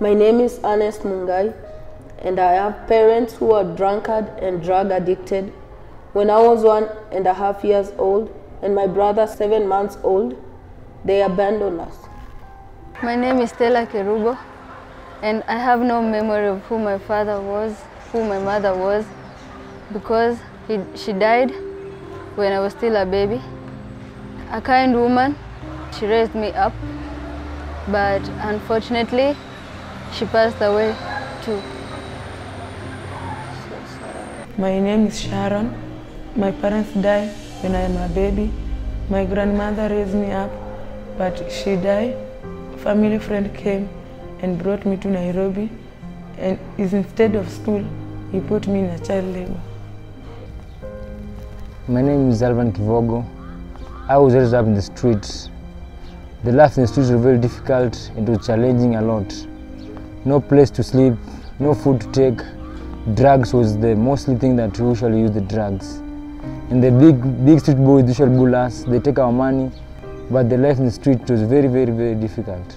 My name is Ernest Mungai, and I have parents who are drunkard and drug addicted. When I was one and a half years old, and my brother seven months old, they abandoned us. My name is Stella Kerubo, and I have no memory of who my father was, who my mother was, because he, she died when I was still a baby. A kind woman, she raised me up, but unfortunately, she passed away too. My name is Sharon. My parents died when I am a baby. My grandmother raised me up, but she died. A family friend came and brought me to Nairobi, and is instead of school, he put me in a child labor. My name is Alvan Kivogo. I was raised up in the streets. The life in the streets was very difficult. It was challenging a lot. No place to sleep, no food to take. Drugs was the mostly thing that we usually use the drugs. And the big, big street boys usually bull us. They take our money, but the life in the street was very, very, very difficult.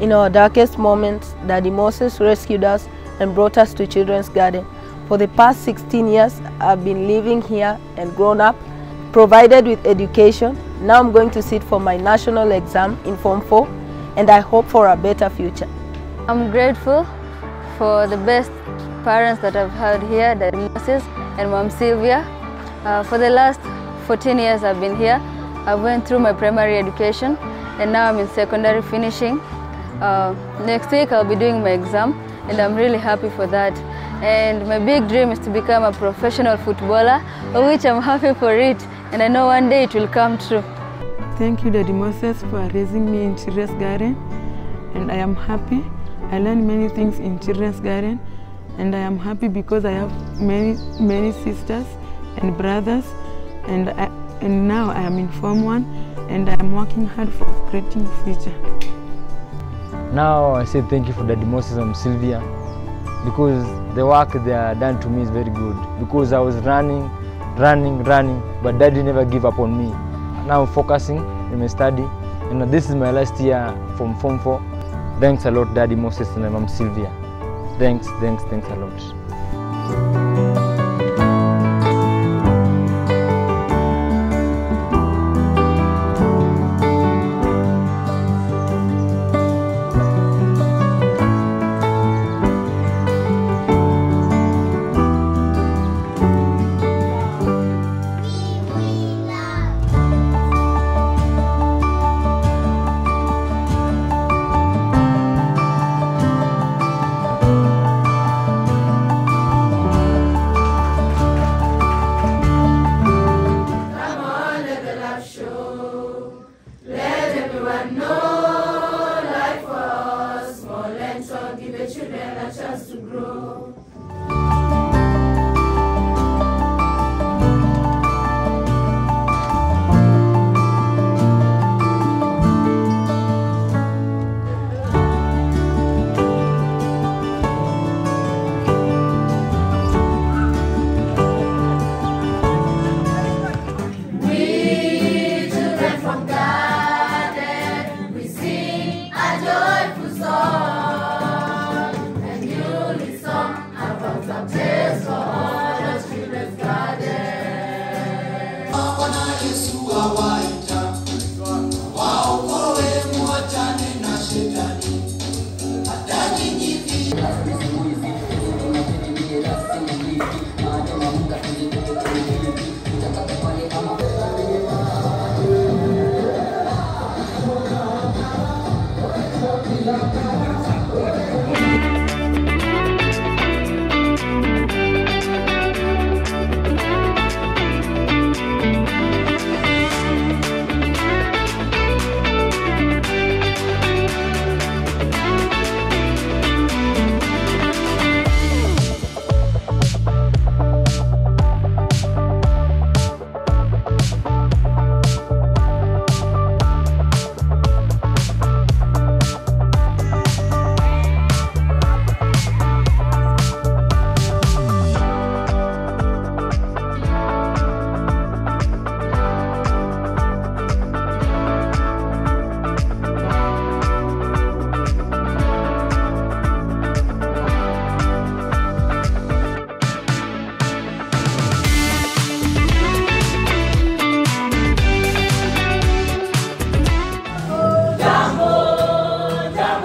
In our darkest moments, Daddy Moses rescued us and brought us to Children's Garden. For the past 16 years, I've been living here and grown up, provided with education. Now I'm going to sit for my national exam in Form 4, and I hope for a better future. I'm grateful for the best parents that I've had here, the Moses and Mom Sylvia. Uh, for the last 14 years I've been here, I went through my primary education and now I'm in secondary finishing. Uh, next week I'll be doing my exam and I'm really happy for that. And my big dream is to become a professional footballer, which I'm happy for it and I know one day it will come true. Thank you, Daddy Moses, for raising me in Children's Garden, and I am happy. I learned many things in Children's Garden, and I am happy because I have many, many sisters and brothers, and, I, and now I am in Form 1, and I am working hard for greater future. Now I say thank you for Daddy Moses and Sylvia because the work they are done to me is very good. Because I was running, running, running, but Daddy never give up on me. Now I'm focusing in my study, and this is my last year from Form 4. Thanks a lot, Daddy Moses and Mom Sylvia. Thanks, thanks, thanks a lot.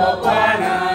Opana.